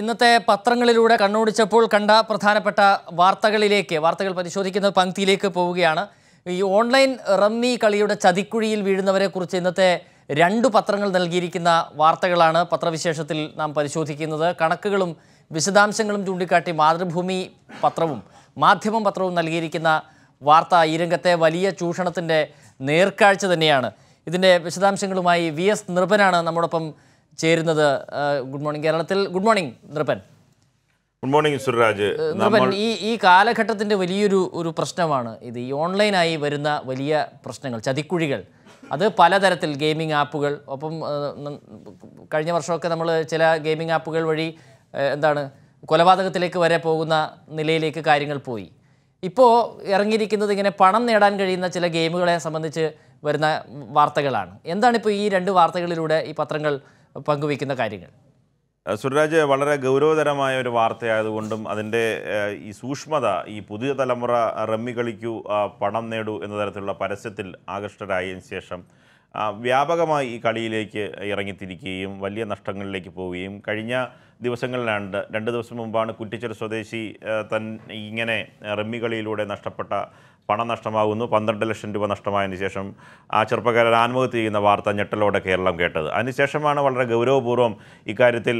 ഇന്നത്തെ പത്രങ്ങളിലൂടെ കണ്ണോടിച്ചപ്പോൾ കണ്ട പ്രധാനപ്പെട്ട വാർത്തകളിലേക്ക് വാർത്തകൾ പരിശോധിക്കുന്ന പങ്ക്തിയിലേക്ക് പോവുകയാണ്. ഈ ഓൺലൈൻ റമ്മി കളിയുടെ ചതിക്കുഴിയിൽ വീഴുന്നവരെ കുറിച്ച് ഇന്നത്തെ രണ്ടു പത്രങ്ങൾ നൽകിയിരിക്കുന്ന വാർത്തകളാണ് പത്രവിശേഷത്തിൽ നാം പരിശോധിക്കുന്നത്. കണക്കുകളും വിശദാംശങ്ങളും ചൂണ്ടിക്കാട്ടി മാതൃഭൂമി പത്രവും മാധ്യമം പത്രവും നൽകിയിരിക്കുന്ന വാർത്ത ഈ രംഗത്തെ വലിയ ചൂഷണത്തിന്റെ നേർക്കാഴ്ച തന്നെയാണ്. ഇതിന്റെ വിശദാംശങ്ങളുമായി വി എസ് നിർഭനാണ് നമ്മോടൊപ്പം ചേരുന്നത് ഗുഡ് മോർണിംഗ് കേരളത്തിൽ. Good morning നൃപ്പൻ. Good morning Suraj. നൃപ്പൻ ഈ ഈ കാലഘട്ടത്തിന്റെ വലിയൊരു ഒരു പ്രശ്നമാണ് ഇത്. ഈ ഓൺലൈനായി വരുന്ന വലിയ പ്രശ്നങ്ങൾ ചതിക്കുഴികൾ. അത് പലതരത്തിൽ ഗെയിമിംഗ് ആപ്പുകൾ ഒപ്പം കഴിഞ്ഞ വർഷമൊക്കെ നമ്മൾ ചില ഗെയിമിംഗ് ആപ്പുകൾ വഴി എന്താണ് കൊലപാതകത്തിലേക്ക് വരെ പോകുന്ന നിലയിലേക്ക് കാര്യങ്ങൾ പോയി. ഇപ്പോൾ ഇറങ്ങിയിരിക്കുന്നത് ഇങ്ങനെ പണം നേടാൻ കഴിയുന്ന ചില ഗെയിമുകളെ സംബന്ധിച്ച് വരുന്ന വാർത്തകളാണ്. എന്താണ് ഇപ്പോൾ ഈ രണ്ട് വാർത്തകളിലൂടെ ഈ പത്രങ്ങൾ പങ്കുവയ്ക്കുന്ന കാര്യങ്ങൾ. സുരരാജ് വളരെ ഗൗരവതരമായ ഒരു വാർത്തയായതുകൊണ്ടും അതിന്റെ ഈ സൂക്ഷ്മത ഈ പുതിയ തലമുറ റമ്മി കളിക്കൂ പണം നേടൂ എന്ന തരത്തിലുള്ള പരസ്യത്തിൽ ആകൃഷ്ടരായതിനു ശേഷം വ്യാപകമായി ഈ കളിയിലേക്ക് ഇറങ്ങിത്തിരിക്കുകയും വലിയ നഷ്ടങ്ങളിലേക്ക് പോവുകയും കഴിഞ്ഞ ദിവസങ്ങളിലാണ് രണ്ട് ദിവസം മുമ്പാണ് കുറ്റിച്ചൽ സ്വദേശി തൻ ഇങ്ങനെ റമ്മി കളിയിലൂടെ നഷ്ടപ്പെട്ട പണം നഷ്ടമാകുന്നു. പന്ത്രണ്ട് ലക്ഷം രൂപ നഷ്ടമായതിനു ശേഷം ആ ചെറുപ്പക്കാരൻ ആത്മഹത്യ ചെയ്യുന്ന വാർത്ത ഞെട്ടലോടെ കേരളം കേട്ടത്. അതിനുശേഷമാണ് വളരെ ഗൗരവപൂർവം ഇക്കാര്യത്തിൽ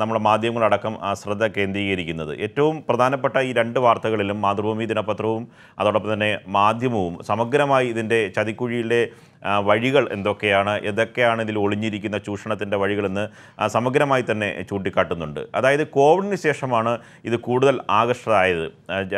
നമ്മുടെ മാധ്യമങ്ങളടക്കം ആ ശ്രദ്ധ കേന്ദ്രീകരിക്കുന്നത്. ഏറ്റവും പ്രധാനപ്പെട്ട ഈ രണ്ട് വാർത്തകളിലും മാതൃഭൂമി ദിനപത്രവും അതോടൊപ്പം തന്നെ മാധ്യമവും സമഗ്രമായി ഇതിന്റെ ചതിക്കുഴിയിലെ വഴികൾ എന്തൊക്കെയാണ്? ഏതൊക്കെയാണ് ഇതിൽ ഒളിഞ്ഞിരിക്കുന്ന ചൂഷണത്തിന്റെ വഴികളെന്ന് സമഗ്രമായി തന്നെ ചൂണ്ടിക്കാട്ടുന്നുണ്ട്. അതായത് കോവിഡിന് ശേഷമാണ് ഇത് കൂടുതൽ ആകർഷകമായത്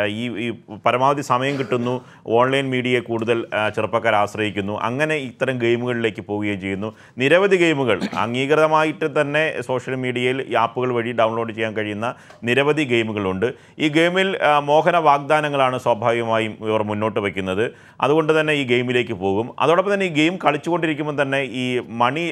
ഈ ഈ പരമാവധി സമയം കിട്ടുന്നു ഓൺലൈൻ മീഡിയയെ കൂടുതൽ ചെറുപ്പക്കാർ ആശ്രയിക്കുന്നു അങ്ങനെ ഇത്തരം ഗെയിമുകളിലേക്ക് പോവുകയും ചെയ്യുന്നു. നിരവധി ഗെയിമുകൾ അംഗീകൃതമായിട്ട് തന്നെ സോഷ്യൽ മീഡിയയിൽ ആപ്പുകൾ വഴി ഡൗൺലോഡ് ചെയ്യാൻ കഴിയുന്ന നിരവധി ഗെയിമുകളുണ്ട്. ഈ ഗെയിമിൽ മോഹന വാഗ്ദാനങ്ങളാണ് സ്വാഭാവികമായും ഇവർ മുന്നോട്ട് വയ്ക്കുന്നത്. അതുകൊണ്ട് തന്നെ ഈ ഗെയിമിലേക്ക് പോകും. അതോടൊപ്പം തന്നെ ഈ ഗെയിം കളിച്ചുകൊണ്ടിരിക്കുമ്പോൾ തന്നെ ഈ മണി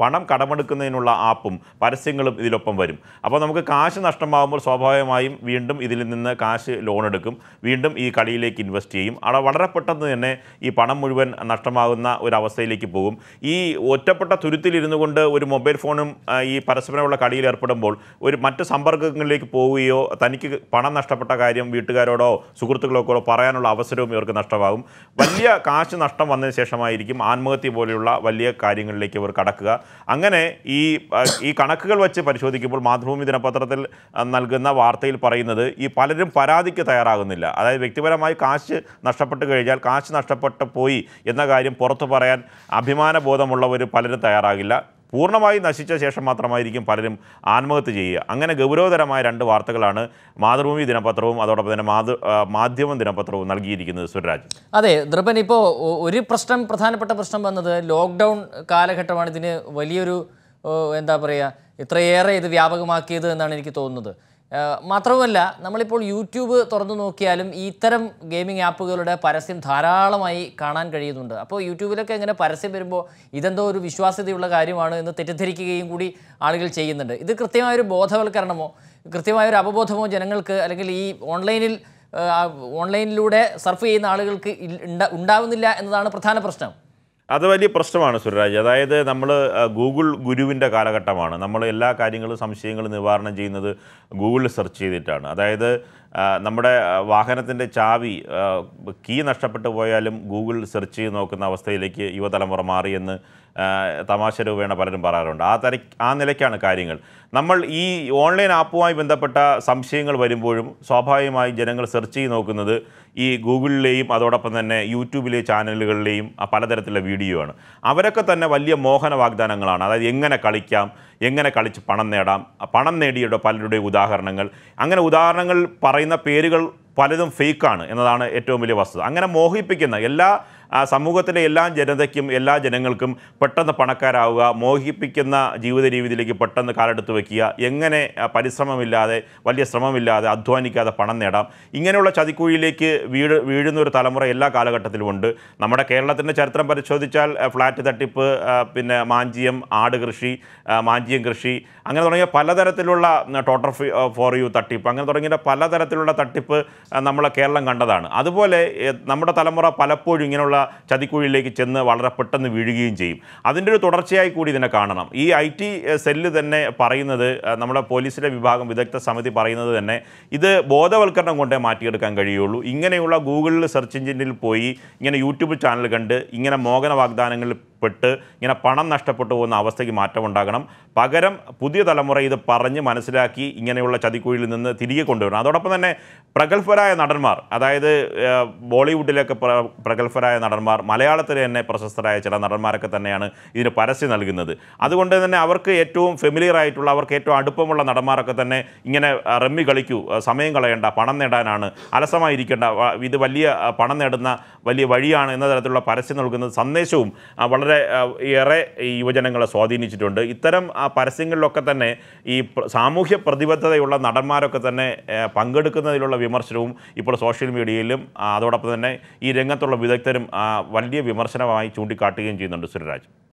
പണം കടമെടുക്കുന്നതിനുള്ള ആപ്പും പരസ്യങ്ങളും ഇതിലൊപ്പം വരും. അപ്പോൾ നമുക്ക് കാശ് നഷ്ടമാകുമ്പോൾ സ്വാഭാവികമായും വീണ്ടും ഇതിൽ നിന്ന് കാശ് ലോൺ എടുക്കും വീണ്ടും ഈ കളിയിലേക്ക് ഇൻവെസ്റ്റ് ചെയ്യും. അവിടെ വളരെ പെട്ടെന്ന് തന്നെ ഈ പണം മുഴുവൻ നഷ്ടമാകുന്ന ഒരു അവസ്ഥയിലേക്ക് പോകും. ഈ ഒറ്റപ്പെട്ട തുരുത്തിലിരുന്നു കൊണ്ട് ഒരു മൊബൈൽ ഫോണും ഈ പരസ്പരമുള്ള കളിയിൽ ഏർപ്പെടുമ്പോൾ ഒരു മറ്റ് സമ്പർക്കങ്ങളിലേക്ക് പോവുകയോ തനിക്ക് പണം നഷ്ടപ്പെട്ട കാര്യം വീട്ടുകാരോടോ സുഹൃത്തുക്കളോടോ പറയാനുള്ള അവസരവും ഇവർക്ക് നഷ്ടമാകും. വലിയ കാശ് നഷ്ടം വന്നതിന് ശേഷമായിരിക്കും ആത്മഹത്യ പോലെയുള്ള വലിയ കാര്യങ്ങളിലേക്ക് ഇവർ കടക്കുക. അങ്ങനെ ഈ ഈ കണക്കുകൾ വെച്ച് പരിശോധിക്കുമ്പോൾ മാതൃഭൂമി ദിനപത്രത്തിൽ നൽകുന്ന വാർത്തയിൽ പറയുന്നത് ഈ പലരും പരാതിക്ക് തയ്യാറാകുന്നില്ല. അതായത് വ്യക്തിപരമായി കാശ് നഷ്ടപ്പെട്ട് കഴിഞ്ഞാൽ കാശ് നഷ്ടപ്പെട്ട് പോയി എന്ന കാര്യം പുറത്തു പറയാൻ അഭിമാന ബോധമുള്ളവർ പലരും തയ്യാറാകില്ല. പൂർണമായി നശിച്ച ശേഷം മാത്രമായിരിക്കും പലരും ആത്മഹത്യ ചെയ്യുക. അങ്ങനെ ഗൗരവതരമായ രണ്ട് വാർത്തകളാണ് മാതൃഭൂമി ദിനപത്രവും അതോടൊപ്പം തന്നെ മാതൃ മാധ്യമം ദിനപത്രവും നൽകിയിരിക്കുന്നത് സുരരാജ്. അതെ ദ്രപൻ ഇപ്പോൾ ഒരു പ്രശ്നം പ്രധാനപ്പെട്ട പ്രശ്നം വന്നത് ലോക്ക്ഡൗൺ കാലഘട്ടമാണ് ഇതിന് വലിയൊരു എന്താ പറയുക ഇത്രയേറെ ഇത് വ്യാപകമാക്കിയത് എന്നാണ് എനിക്ക് തോന്നുന്നത്. മാത്രവുമല്ല നമ്മളിപ്പോൾ യൂട്യൂബ് തുറന്നു നോക്കിയാലും ഇത്തരം ഗെയിമിംഗ് ആപ്പുകളുടെ പരസ്യം ധാരാളമായി കാണാൻ കഴിയുന്നുണ്ട്. അപ്പോൾ യൂട്യൂബിലൊക്കെ ഇങ്ങനെ പരസ്യം വരുമ്പോൾ ഇതെന്തോ ഒരു വിശ്വാസ്യതയുള്ള കാര്യമാണ് എന്ന് തെറ്റിദ്ധരിക്കുകയും കൂടി ആളുകൾ ചെയ്യുന്നുണ്ട്. ഇത് കൃത്യമായൊരു ബോധവൽക്കരണമോ കൃത്യമായൊരു അവബോധമോ ജനങ്ങൾക്ക് അല്ലെങ്കിൽ ഈ ഓൺലൈനിൽ ഓൺലൈനിലൂടെ സർഫ് ചെയ്യുന്ന ആളുകൾക്ക് ഉണ്ടാവുന്നില്ല എന്നതാണ് പ്രധാന പ്രശ്നം. അത് വലിയ പ്രശ്നമാണ് സുരരാജ് അതായത് നമ്മൾ ഗൂഗിൾ ഗുരുവിന്റെ കാലഘട്ടമാണ്. നമ്മൾ എല്ലാ കാര്യങ്ങളും സംശയങ്ങളും നിവാരണം ചെയ്യുന്നത് ഗൂഗിളിൽ സെർച്ച് ചെയ്തിട്ടാണ്. അതായത് നമ്മുടെ വാഹനത്തിന്റെ ചാവി കീ നഷ്ടപ്പെട്ടു പോയാലും ഗൂഗിൾ സെർച്ച് ചെയ്ത് നോക്കുന്ന അവസ്ഥയിലേക്ക് യുവതലമുറ മാറിയെന്ന് തമാശ രൂപേണ പലരും പറയാറുണ്ട്. ആ തര ആ നിലയ്ക്കാണ് കാര്യങ്ങൾ. നമ്മൾ ഈ ഓൺലൈൻ ആപ്പുമായി ബന്ധപ്പെട്ട സംശയങ്ങൾ വരുമ്പോഴും സ്വാഭാവികമായി ജനങ്ങൾ സെർച്ച് ചെയ്ത് നോക്കുന്നത് ഈ ഗൂഗിളിലെയും അതോടൊപ്പം തന്നെ യൂട്യൂബിലെ ചാനലുകളിലെയും പലതരത്തിലുള്ള വീഡിയോ ആണ് അവരൊക്കെ തന്നെ വലിയ മോഹന വാഗ്ദാനങ്ങളാണ്. അതായത് എങ്ങനെ കളിക്കാം എങ്ങനെ കളിച്ച് പണം നേടാം? പണം നേടിയുടെ പലരുടെയും ഉദാഹരണങ്ങൾ. അങ്ങനെ ഉദാഹരണങ്ങൾ പറയുന്ന പേരുകൾ പലതും ഫേക്കാണ് എന്നതാണ് ഏറ്റവും വലിയ വസ്തുത. അങ്ങനെ മോഹിപ്പിക്കുന്ന എല്ലാ ആ, സമൂഹത്തിലെ എല്ലാ ജനതയ്ക്കും എല്ലാ ജനങ്ങൾക്കും പെട്ടെന്ന് പണക്കാരാവുക മോഹിപ്പിക്കുന്ന ജീവിത രീതിയിലേക്ക് പെട്ടെന്ന് കാലെടുത്ത് വയ്ക്കുക എങ്ങനെ പരിശ്രമമില്ലാതെ വലിയ ശ്രമമില്ലാതെ അധ്വാനിക്കാതെ പണം നേടാം. ഇങ്ങനെയുള്ള ചതിക്കുഴിയിലേക്ക് വീട് വീഴുന്ന ഒരു തലമുറ എല്ലാ കാലഘട്ടത്തിലും ഉണ്ട്. നമ്മുടെ കേരളത്തിന്റെ ചരിത്രം പരിശോധിച്ചാൽ ഫ്ലാറ്റ് തട്ടിപ്പ് പിന്നെ മാഞ്ചിയം ആട് കൃഷി മാഞ്ചിയം കൃഷി അങ്ങനെ തുടങ്ങിയ പലതരത്തിലുള്ള ടോട്ടർ ഫോർ യു തട്ടിപ്പ് അങ്ങനെ തുടങ്ങിയ പലതരത്തിലുള്ള തട്ടിപ്പ് നമ്മളെ കേരളം കണ്ടതാണ്. അതുപോലെ നമ്മുടെ തലമുറ പലപ്പോഴും ഇങ്ങനെയുള്ള ചതിക്കുഴിയിലേക്ക് ചെന്ന് വളരെ പെട്ടെന്ന് വീഴുകയും ചെയ്യും. അതിന്റെ ഒരു തുടർച്ചയായി കൂടി ഇതിനെ കാണണം. ഈ ഐ ടി സെല്ല് തന്നെ പറയുന്നത് നമ്മുടെ പോലീസിലെ വിഭാഗം വിദഗ്ധ സമിതി പറയുന്നത് തന്നെ ഇത് ബോധവൽക്കരണം കൊണ്ടേ മാറ്റിയെടുക്കാൻ കഴിയുള്ളൂ. ഇങ്ങനെയുള്ള ഗൂഗിളിൽ സെർച്ച് എഞ്ചിനിൽ പോയി ഇങ്ങനെ യൂട്യൂബ് ചാനൽ കണ്ട് ഇങ്ങനെ മോഹന വാഗ്ദാനങ്ങളിൽ പെട്ട് ഇങ്ങനെ പണം നഷ്ടപ്പെട്ടു പോകുന്ന അവസ്ഥയ്ക്ക് മാറ്റമുണ്ടാകണം. പകരം പുതിയ തലമുറ ഇത് പറഞ്ഞ് മനസ്സിലാക്കി ഇങ്ങനെയുള്ള ചതിക്കുഴിയിൽ നിന്ന് തിരികെ കൊണ്ടുവരണം. അതോടൊപ്പം തന്നെ പ്രഗത്ഭരായ നടന്മാർ അതായത് ബോളിവുഡിലൊക്കെ പ്ര- പ്രഗത്ഭരായ നടന്മാർ മലയാളത്തിൽ തന്നെ പ്രശസ്തരായ ചില നടന്മാരൊക്കെ തന്നെയാണ് ഇതിന് പരസ്യം നൽകുന്നത്. അതുകൊണ്ട് തന്നെ അവർക്ക് ഏറ്റവും ഫെമിലിയർ ആയിട്ടുള്ള അവർക്ക് ഏറ്റവും അടുപ്പമുള്ള നടന്മാരൊക്കെ തന്നെ ഇങ്ങനെ റമ്മി കളിക്കൂ സമയം കളയണ്ട പണം നേടാനാണ് അലസമായിരിക്കേണ്ട ഇത് വലിയ പണം നേടുന്ന വലിയ വഴിയാണ് എന്ന തരത്തിലുള്ള പരസ്യം നൽകുന്ന സന്ദേശവും ആ, വളരെ ഏറെ യുവജനങ്ങളെ സ്വാധീനിച്ചിട്ടുണ്ട്. ഇത്തരം പരസ്യങ്ങളിലൊക്കെ തന്നെ ഈ സാമൂഹ്യ പ്രതിബദ്ധതയുള്ള നടന്മാരൊക്കെ തന്നെ പങ്കെടുക്കുന്നതിലുള്ള വിമർശനവും ഇപ്പോൾ സോഷ്യൽ മീഡിയയിലും അതോടൊപ്പം തന്നെ ഈ രംഗത്തുള്ള വിദഗ്ധരും വലിയ വിമർശനമായി ചൂണ്ടിക്കാട്ടുകയും ചെയ്യുന്നുണ്ട് സുരരാജ്.